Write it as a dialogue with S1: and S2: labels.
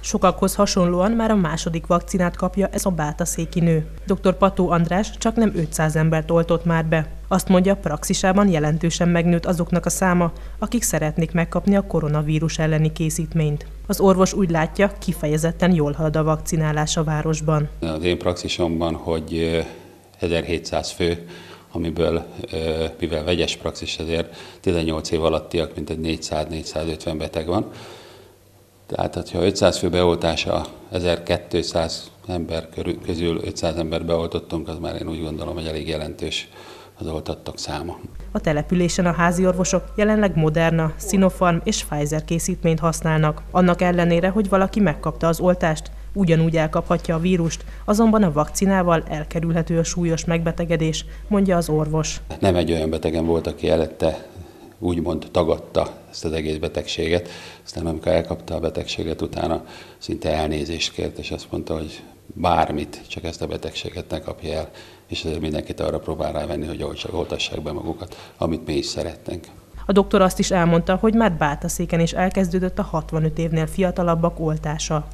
S1: Sokakhoz hasonlóan már a második vakcinát kapja ez a bátaszéki nő. Dr. Pató András csak nem 500 embert oltott már be. Azt mondja, praxisában jelentősen megnőtt azoknak a száma, akik szeretnék megkapni a koronavírus elleni készítményt. Az orvos úgy látja, kifejezetten jól halad a vakcinálás a városban.
S2: Az én praxisomban, hogy 1700 fő, amiből, mivel vegyes praxis, ezért 18 év alattiak, mint egy 400-450 beteg van. Tehát, ha 500 fő beoltása 1200 ember közül 500 ember beoltottunk, az már én úgy gondolom, hogy elég jelentős az oltottak száma.
S1: A településen a házi orvosok jelenleg Moderna, Sinopharm és Pfizer készítményt használnak. Annak ellenére, hogy valaki megkapta az oltást, ugyanúgy elkaphatja a vírust, azonban a vakcinával elkerülhető a súlyos megbetegedés, mondja az orvos.
S2: Nem egy olyan betegen volt, aki előtte úgymond tagadta ezt az egész betegséget. Aztán amikor elkapta a betegséget, utána szinte elnézést kért, és azt mondta, hogy bármit, csak ezt a betegséget ne kapja el, és ezért mindenkit arra próbál rávenni, hogy oltassák be magukat, amit mi is szeretnénk.
S1: A doktor azt is elmondta, hogy már Bátaszéken is elkezdődött a 65 évnél fiatalabbak oltása.